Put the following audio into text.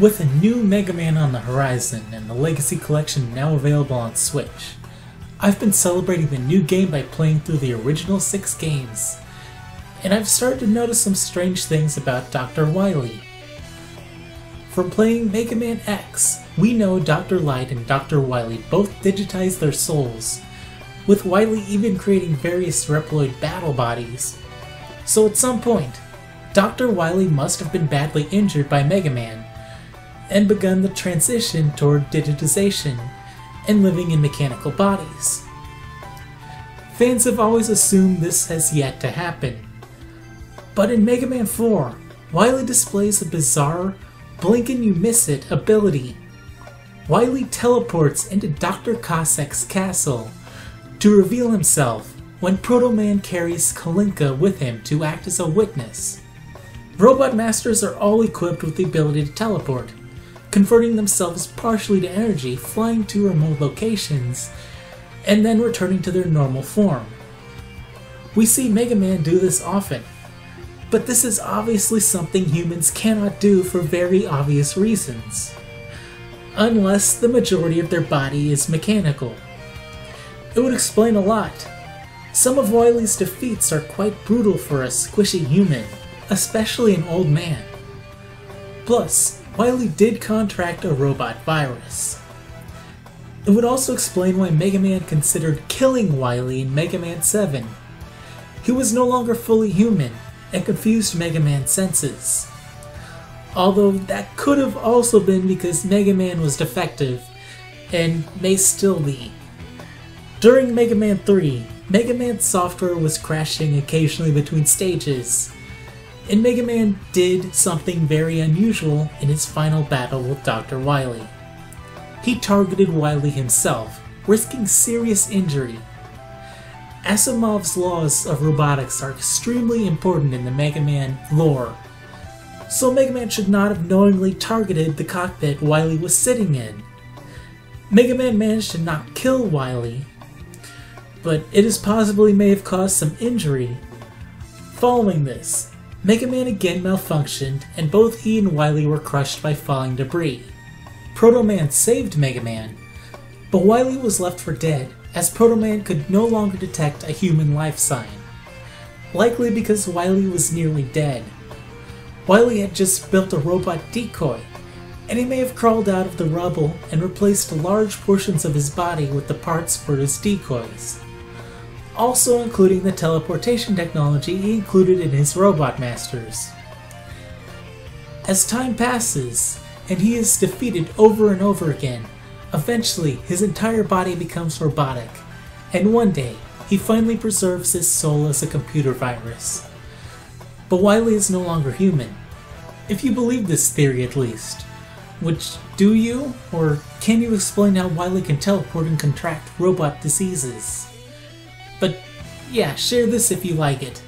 With a new Mega Man on the horizon and the Legacy Collection now available on Switch, I've been celebrating the new game by playing through the original six games, and I've started to notice some strange things about Dr. Wily. From playing Mega Man X, we know Dr. Light and Dr. Wily both digitized their souls, with Wily even creating various Reploid battle bodies. So at some point, Dr. Wily must have been badly injured by Mega Man and begun the transition toward digitization and living in mechanical bodies. Fans have always assumed this has yet to happen. But in Mega Man 4, Wily displays a bizarre blink and you miss it ability. Wily teleports into Dr. Cossack's castle to reveal himself when Proto Man carries Kalinka with him to act as a witness. Robot Masters are all equipped with the ability to teleport, converting themselves partially to energy, flying to remote locations, and then returning to their normal form. We see Mega Man do this often, but this is obviously something humans cannot do for very obvious reasons. Unless the majority of their body is mechanical. It would explain a lot. Some of Wily's defeats are quite brutal for a squishy human, especially an old man. Plus, Wily did contract a robot virus. It would also explain why Mega Man considered killing Wily in Mega Man 7. He was no longer fully human and confused Mega Man's senses. Although that could have also been because Mega Man was defective, and may still be. During Mega Man 3, Mega Man's software was crashing occasionally between stages, and Mega Man did something very unusual in his final battle with Dr. Wily. He targeted Wily himself, risking serious injury. Asimov's laws of robotics are extremely important in the Mega Man lore, so Mega Man should not have knowingly targeted the cockpit Wily was sitting in. Mega Man managed to not kill Wily, but it is possible he may have caused some injury. Following this, Mega Man again malfunctioned, and both he and Wily were crushed by falling debris. Proto Man saved Mega Man, but Wily was left for dead, as Proto Man could no longer detect a human life sign. Likely because Wily was nearly dead. Wily had just built a robot decoy, and he may have crawled out of the rubble and replaced large portions of his body with the parts for his decoys also including the teleportation technology he included in his Robot Masters. As time passes, and he is defeated over and over again, eventually his entire body becomes robotic, and one day he finally preserves his soul as a computer virus. But Wily is no longer human. If you believe this theory at least, which do you, or can you explain how Wily can teleport and contract robot diseases? But yeah, share this if you like it.